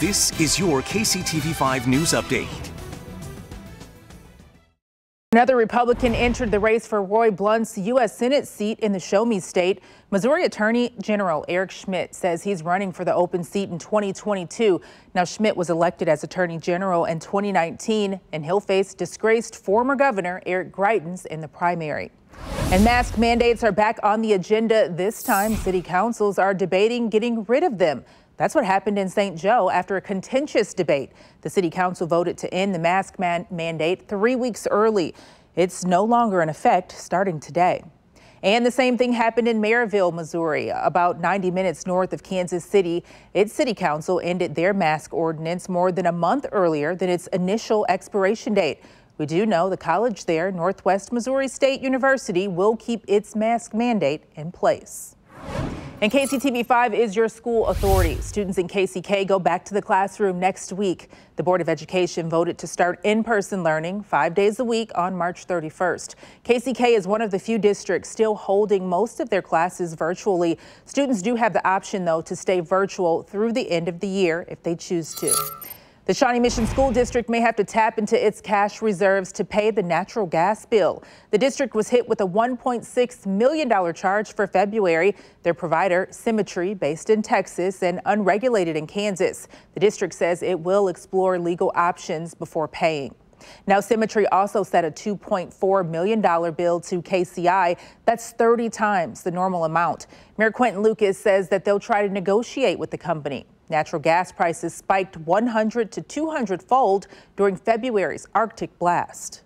This is your KCTV5 News Update. Another Republican entered the race for Roy Blunt's U.S. Senate seat in the Show Me state. Missouri Attorney General Eric Schmitt says he's running for the open seat in 2022. Now, Schmitt was elected as Attorney General in 2019, and he'll face disgraced former Governor Eric Greitens in the primary. And mask mandates are back on the agenda this time. City councils are debating getting rid of them. That's what happened in St. Joe after a contentious debate. The city council voted to end the mask man mandate three weeks early. It's no longer in effect starting today. And the same thing happened in Maryville, Missouri, about 90 minutes north of Kansas City. Its city council ended their mask ordinance more than a month earlier than its initial expiration date. We do know the college there, Northwest Missouri State University, will keep its mask mandate in place. And KCTV5 is your school authority. Students in KCK go back to the classroom next week. The Board of Education voted to start in-person learning five days a week on March 31st. KCK is one of the few districts still holding most of their classes virtually. Students do have the option, though, to stay virtual through the end of the year if they choose to. The Shawnee Mission School District may have to tap into its cash reserves to pay the natural gas bill. The district was hit with a $1.6 million charge for February. Their provider, Symmetry, based in Texas and unregulated in Kansas. The district says it will explore legal options before paying. Now, Symmetry also set a $2.4 million bill to KCI. That's 30 times the normal amount. Mayor Quinton Lucas says that they'll try to negotiate with the company. Natural gas prices spiked 100 to 200 fold during February's Arctic blast.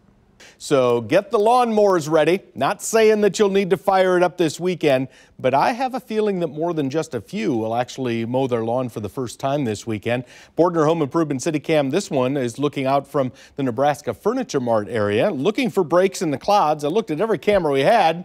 So get the lawnmowers ready. Not saying that you'll need to fire it up this weekend, but I have a feeling that more than just a few will actually mow their lawn for the first time this weekend. Bordner Home Improvement City Cam, this one is looking out from the Nebraska Furniture Mart area, looking for breaks in the clouds. I looked at every camera we had.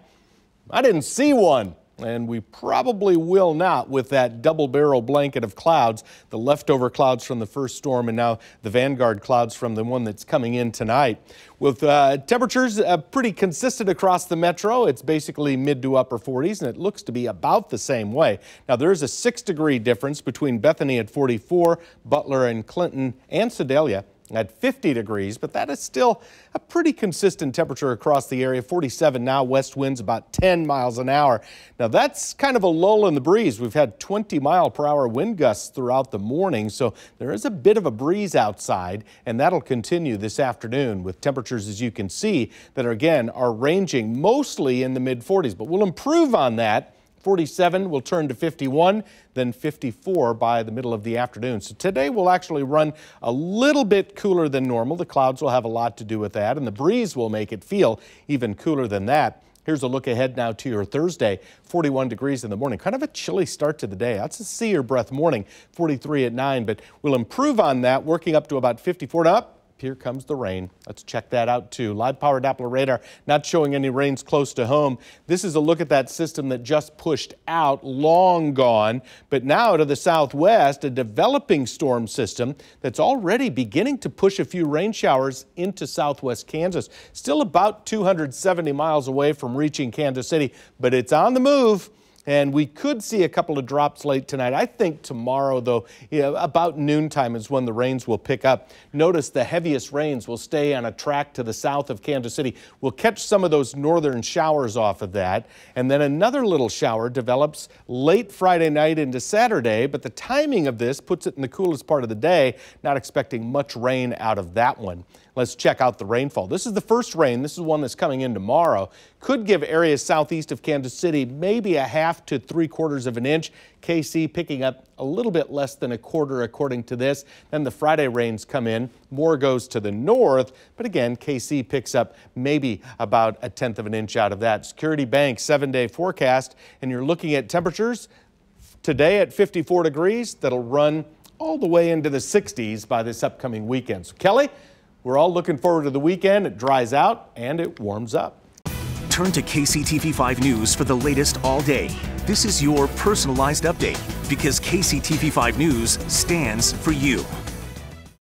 I didn't see one and we probably will not with that double barrel blanket of clouds, the leftover clouds from the first storm and now the vanguard clouds from the one that's coming in tonight. With uh, temperatures uh, pretty consistent across the metro, it's basically mid to upper 40s and it looks to be about the same way. Now there's a six degree difference between Bethany at 44, Butler and Clinton and Sedalia at 50 degrees, but that is still a pretty consistent temperature across the area. 47 now, west winds about 10 miles an hour. Now that's kind of a lull in the breeze. We've had 20 mile per hour wind gusts throughout the morning, so there is a bit of a breeze outside, and that'll continue this afternoon with temperatures, as you can see, that are, again are ranging mostly in the mid 40s, but we'll improve on that 47 will turn to 51, then 54 by the middle of the afternoon. So today will actually run a little bit cooler than normal. The clouds will have a lot to do with that, and the breeze will make it feel even cooler than that. Here's a look ahead now to your Thursday, 41 degrees in the morning. Kind of a chilly start to the day. That's a see your breath morning, 43 at 9, but we'll improve on that, working up to about 54. Now, here comes the rain. Let's check that out too. Live power Doppler radar not showing any rains close to home. This is a look at that system that just pushed out, long gone, but now to the southwest, a developing storm system that's already beginning to push a few rain showers into southwest Kansas. Still about 270 miles away from reaching Kansas City, but it's on the move and we could see a couple of drops late tonight. I think tomorrow, though, you know, about noontime is when the rains will pick up. Notice the heaviest rains will stay on a track to the south of Kansas City. We'll catch some of those northern showers off of that, and then another little shower develops late Friday night into Saturday, but the timing of this puts it in the coolest part of the day, not expecting much rain out of that one. Let's check out the rainfall. This is the first rain. This is one that's coming in tomorrow. Could give areas southeast of Kansas City maybe a half to three quarters of an inch. KC picking up a little bit less than a quarter according to this. Then the Friday rains come in. More goes to the north. But again, KC picks up maybe about a tenth of an inch out of that. Security Bank seven day forecast. And you're looking at temperatures today at 54 degrees that'll run all the way into the 60s by this upcoming weekend. So Kelly, we're all looking forward to the weekend. It dries out and it warms up. Turn to KCTV5 News for the latest all day. This is your personalized update because KCTV5 News stands for you.